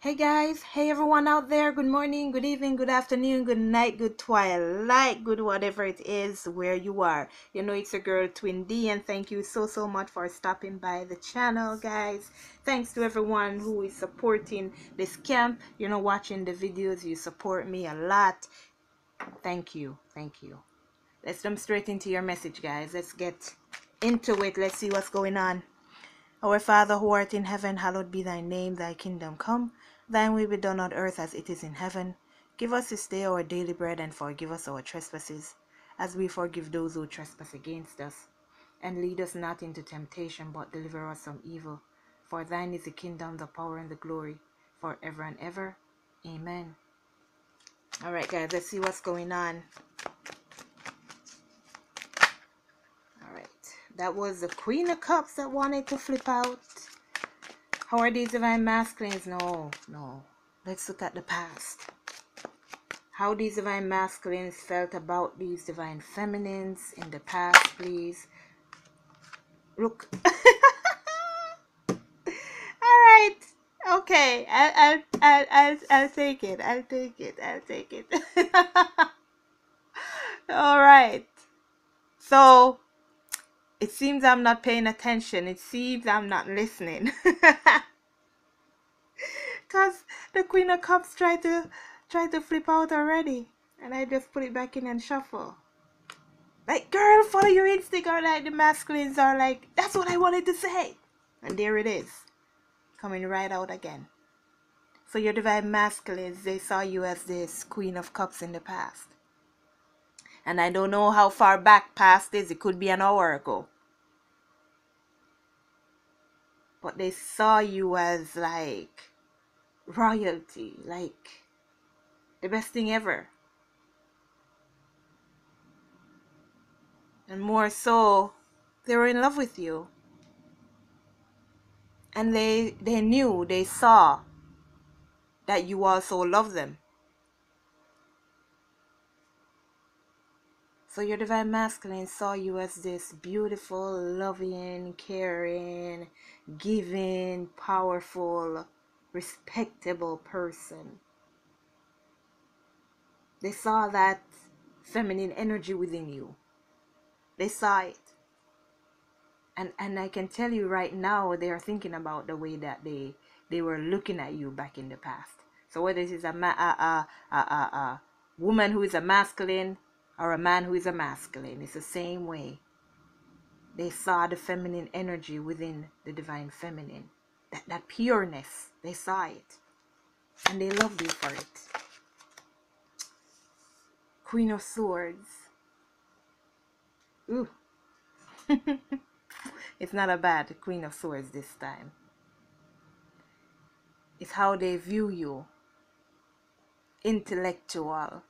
Hey guys, hey everyone out there, good morning, good evening, good afternoon, good night, good twilight, good whatever it is where you are. You know, it's your girl Twin D, and thank you so so much for stopping by the channel, guys. Thanks to everyone who is supporting this camp, you know, watching the videos, you support me a lot. Thank you, thank you. Let's jump straight into your message, guys. Let's get into it. Let's see what's going on. Our Father who art in heaven, hallowed be thy name, thy kingdom come. Thine will be done on earth as it is in heaven. Give us this day our daily bread and forgive us our trespasses, as we forgive those who trespass against us. And lead us not into temptation, but deliver us from evil. For thine is the kingdom, the power, and the glory, forever and ever. Amen. All right, guys, let's see what's going on. All right, that was the Queen of Cups that wanted to flip out. How are these divine masculines? No, no. Let's look at the past. How these divine masculines felt about these divine feminines in the past, please. Look. All right. Okay. I'll, I'll, I'll, I'll, I'll take it. I'll take it. I'll take it. All right. So, it seems I'm not paying attention. It seems I'm not listening. Cause the Queen of Cups tried to try to flip out already. And I just put it back in and shuffle. Like, girl, follow your instinct. Or like the masculines are like, that's what I wanted to say. And there it is. Coming right out again. So your divine masculines, they saw you as this Queen of Cups in the past. And I don't know how far back past is. It could be an hour ago. But they saw you as like royalty, like the best thing ever. And more so, they were in love with you. And they they knew, they saw that you also love them. So your divine masculine saw you as this beautiful, loving, caring, giving, powerful, respectable person. They saw that feminine energy within you. They saw it. And and I can tell you right now they are thinking about the way that they they were looking at you back in the past. So whether this is a ma- a, a, a, a woman who is a masculine or a man who is a masculine. It's the same way. They saw the feminine energy within the divine feminine. That, that pureness, they saw it. And they loved you for it. Queen of Swords. Ooh. it's not a bad Queen of Swords this time. It's how they view you. Intellectual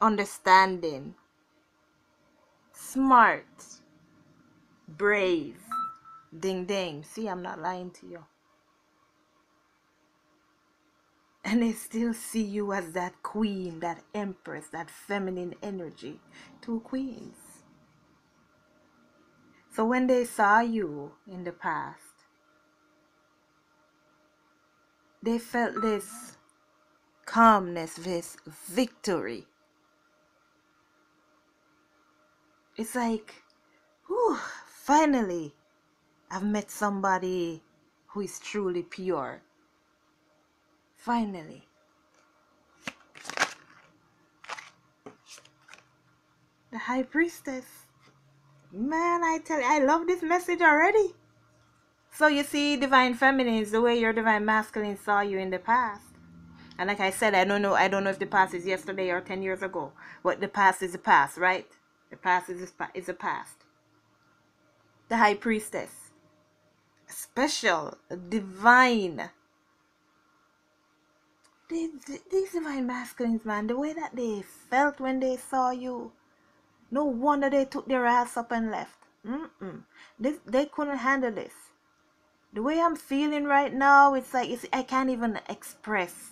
understanding, smart, brave. Ding ding. See, I'm not lying to you. And they still see you as that queen, that empress, that feminine energy. Two queens. So when they saw you in the past, they felt this calmness, this victory it's like, whew, finally, I've met somebody who is truly pure. Finally. The High Priestess. Man, I tell you, I love this message already. So you see, Divine Feminine is the way your Divine Masculine saw you in the past. And like I said, I don't know, I don't know if the past is yesterday or 10 years ago. But the past is the past, right? The past is a, is a past. The high priestess. Special, divine. These, these divine masculines, man, the way that they felt when they saw you. No wonder they took their ass up and left. Mm-mm. This, they couldn't handle this. The way I'm feeling right now, it's like it's, I can't even express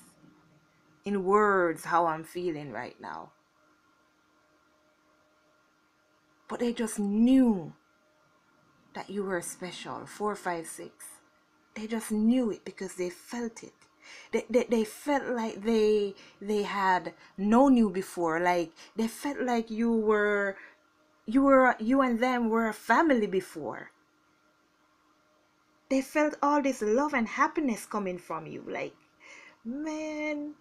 in words how I'm feeling right now. But they just knew that you were special. Four, five, six. They just knew it because they felt it. They, they, they felt like they they had known you before. Like they felt like you were you were you and them were a family before. They felt all this love and happiness coming from you. Like, man,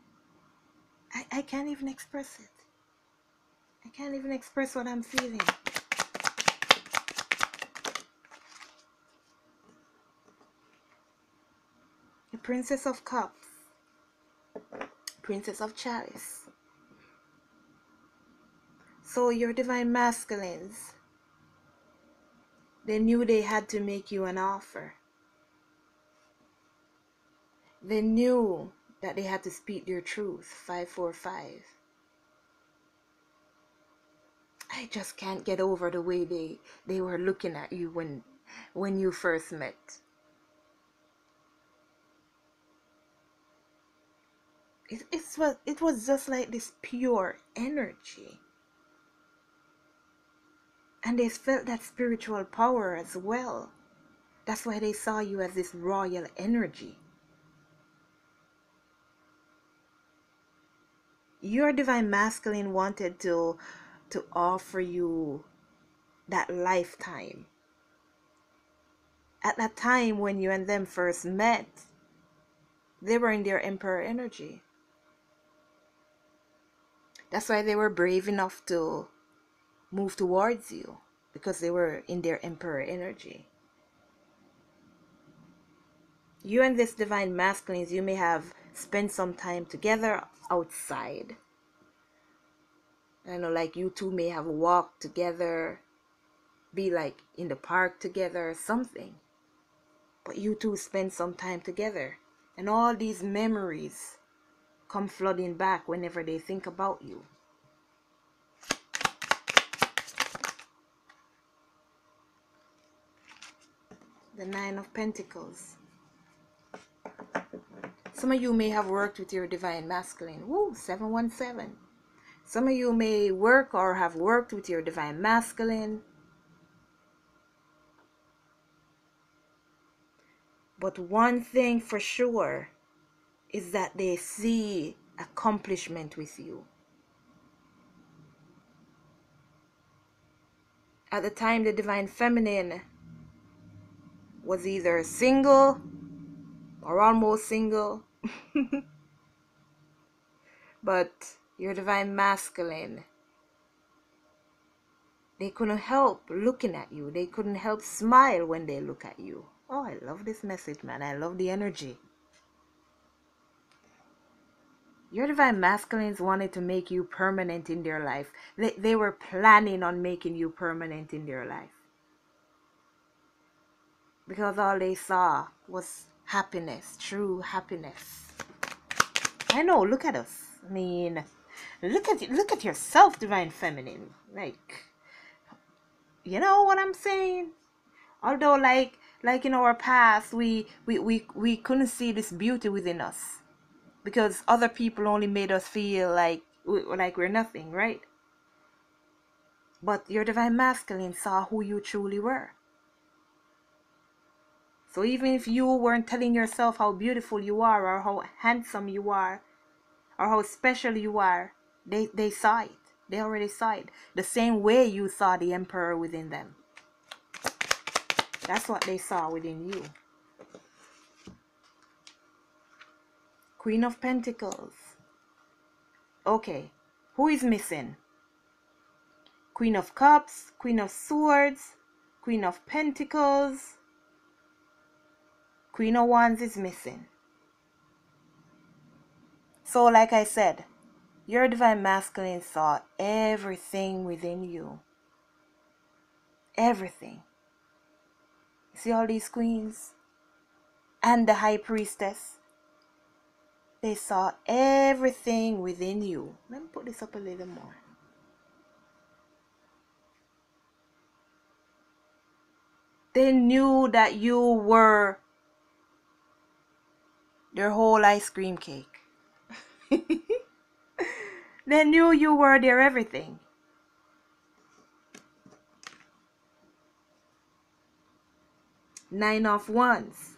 I, I can't even express it. I can't even express what I'm feeling. The Princess of Cups, Princess of Chalice. So, your divine masculines, they knew they had to make you an offer. They knew that they had to speak their truth. 545. I just can't get over the way they, they were looking at you when when you first met. It, it, was, it was just like this pure energy. And they felt that spiritual power as well. That's why they saw you as this royal energy. Your divine masculine wanted to to offer you that lifetime. At that time when you and them first met, they were in their emperor energy. That's why they were brave enough to move towards you because they were in their emperor energy. You and this divine masculines, you may have spent some time together outside. I know, like you two may have walked together, be like in the park together or something. But you two spend some time together. And all these memories come flooding back whenever they think about you. The Nine of Pentacles. Some of you may have worked with your divine masculine. Woo, 717. Some of you may work or have worked with your divine masculine. But one thing for sure is that they see accomplishment with you. At the time, the divine feminine was either single or almost single. but your divine masculine, they couldn't help looking at you. They couldn't help smile when they look at you. Oh, I love this message, man. I love the energy. Your divine masculines wanted to make you permanent in their life. They, they were planning on making you permanent in their life. Because all they saw was happiness, true happiness. I know, look at us. I mean, look at look at yourself, divine feminine. Like, you know what I'm saying? Although, like, like in our past, we we we we couldn't see this beauty within us because other people only made us feel like like we're nothing, right? But your divine masculine saw who you truly were. So even if you weren't telling yourself how beautiful you are or how handsome you are or how special you are, they, they saw it. They already saw it. The same way you saw the emperor within them. That's what they saw within you. Queen of Pentacles. Okay, who is missing? Queen of Cups, Queen of Swords, Queen of Pentacles, Queen of Wands is missing. So, like I said, your divine masculine saw everything within you. Everything. See all these queens? And the high priestess? They saw everything within you. Let me put this up a little more. They knew that you were their whole ice cream cake. they knew you were their everything. Nine of Wands.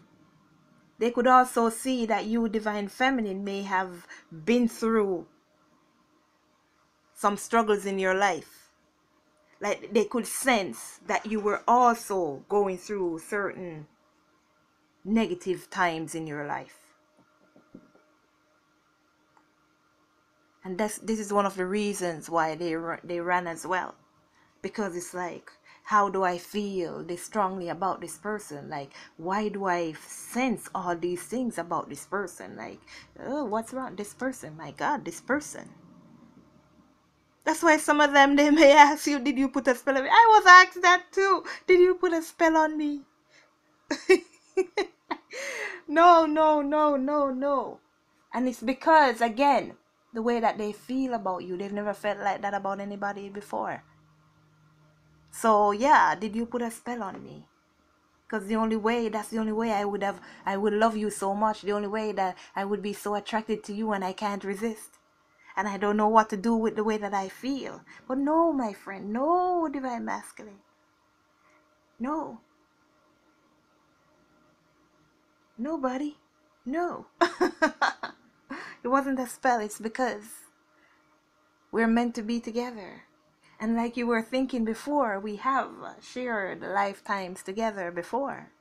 They could also see that you, Divine Feminine, may have been through some struggles in your life. Like they could sense that you were also going through certain negative times in your life. And that's this is one of the reasons why they they ran as well, because it's like how do I feel this strongly about this person? Like, why do I sense all these things about this person? Like, oh, what's wrong? This person, my God, this person. That's why some of them they may ask you, Did you put a spell on me? I was asked that too. Did you put a spell on me? no, no, no, no, no. And it's because, again, the way that they feel about you, they've never felt like that about anybody before. So yeah, did you put a spell on me? Because the only way, that's the only way I would have, I would love you so much. The only way that I would be so attracted to you and I can't resist. And I don't know what to do with the way that I feel. But no, my friend, no, divine masculine. No. Nobody. No. it wasn't a spell. It's because we're meant to be together. And like you were thinking before, we have shared lifetimes together before.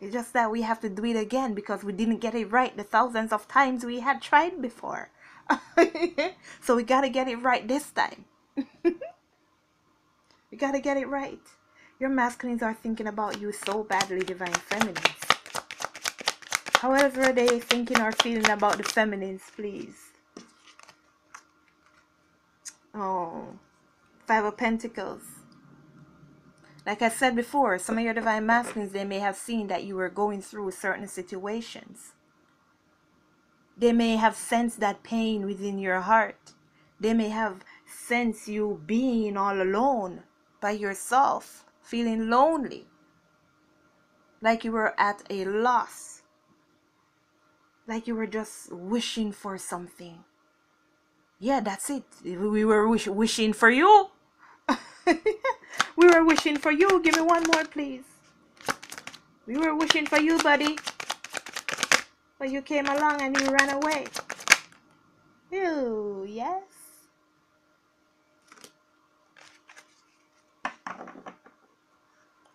It's just that we have to do it again because we didn't get it right the thousands of times we had tried before. so we got to get it right this time. we got to get it right. Your masculines are thinking about you so badly, divine feminines. However, they thinking or feeling about the feminines, please? Oh. Five of Pentacles. Like I said before, some of your divine masculines, they may have seen that you were going through certain situations. They may have sensed that pain within your heart. They may have sensed you being all alone by yourself, feeling lonely, like you were at a loss, like you were just wishing for something. Yeah, that's it. We were wish- wishing for you. we were wishing for you. Give me one more, please. We were wishing for you, buddy. But you came along and you ran away. Ew, yes.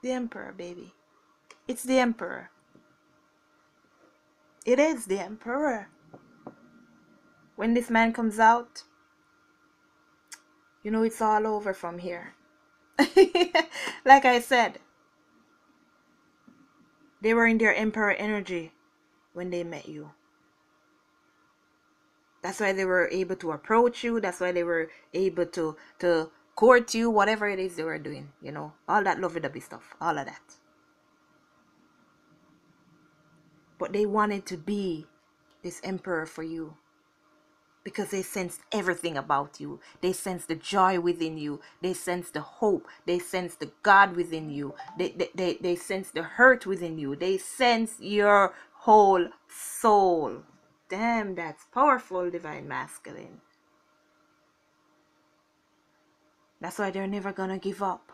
The Emperor, baby. It's the Emperor. It is the Emperor. When this man comes out, you know it's all over from here. like I said, they were in their emperor energy when they met you. That's why they were able to approach you. That's why they were able to to court you, whatever it is they were doing. You know, all that lovey-dovey stuff, all of that. But they wanted to be this emperor for you because they sensed everything about you. They sense the joy within you. They sense the hope. They sense the God within you. They, they, they, they sense the hurt within you. They sense your whole soul. Damn, that's powerful, divine masculine. That's why they're never gonna give up.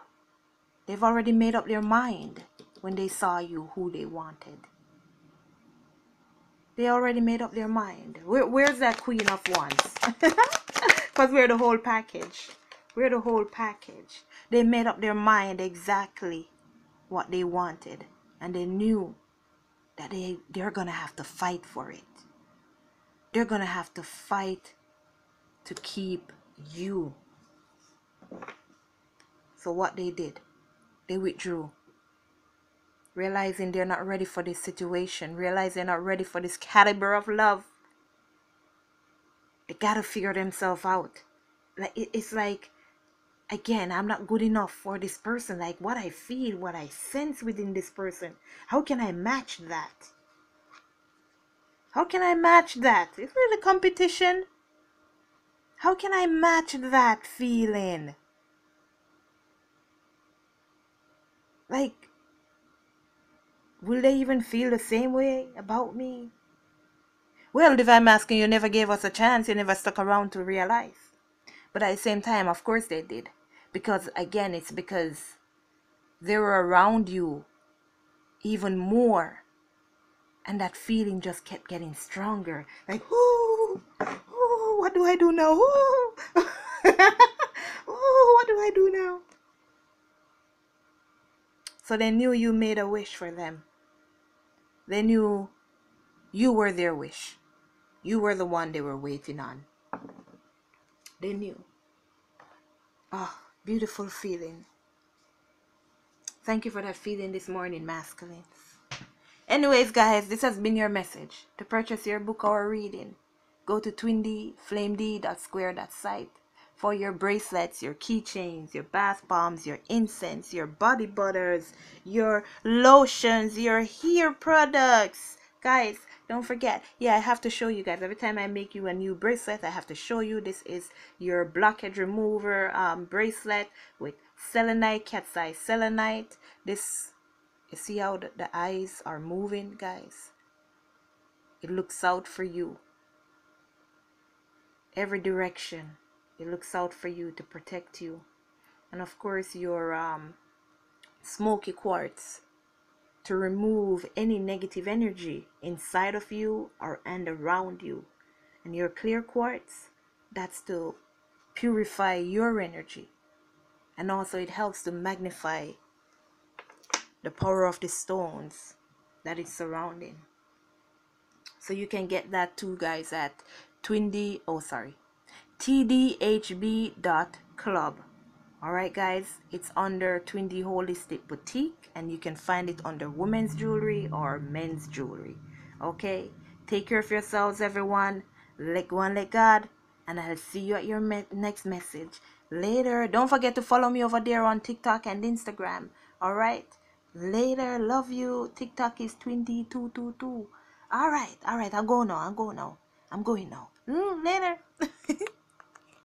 They've already made up their mind when they saw you who they wanted. They already made up their mind. Where, where's that Queen of Wands? Because we're the whole package. We're the whole package. They made up their mind exactly what they wanted. And they knew that they, they're going to have to fight for it. They're going to have to fight to keep you. So what they did, they withdrew realizing they're not ready for this situation, realizing they're not ready for this caliber of love. They gotta figure themselves out. Like it's like again, I'm not good enough for this person. Like what I feel, what I sense within this person. How can I match that? How can I match that? Is it a competition? How can I match that feeling? Like Will they even feel the same way about me? Well, Divine Masculine, you never gave us a chance. You never stuck around to realize. But at the same time, of course they did. Because, again, it's because they were around you even more and that feeling just kept getting stronger. Like, ooh, ooh, what do I do now? Ooh, ooh, what do I do now? So they knew you made a wish for them. They knew you were their wish. You were the one they were waiting on. They knew. Ah, oh, beautiful feeling. Thank you for that feeling this morning, masculines. Anyways, guys, this has been your message. To purchase your book or reading, go to twindy.flamed.square.site for your bracelets, your keychains, your bath bombs, your incense, your body butters, your lotions, your hair products. Guys, don't forget. Yeah, I have to show you guys. Every time I make you a new bracelet, I have to show you. This is your blockage remover um, bracelet with selenite, cat's eye selenite. This, you see how the, the eyes are moving, guys? It looks out for you. Every direction it looks out for you to protect you. And of course your um, smoky quartz to remove any negative energy inside of you or and around you. And your clear quartz that's to purify your energy. And also it helps to magnify the power of the stones that is surrounding. So you can get that too guys at Twin D oh sorry tdhb.club alright guys it's under Twin D holistic boutique and you can find it under women's jewelry or men's jewelry. Okay take care of yourselves everyone. Let go and let god and i'll see you at your me next message. Later don't forget to follow me over there on tiktok and instagram. Alright later love you. Tiktok is twindy222 alright alright i'll go now i'll go now. I'm going now. Mm, later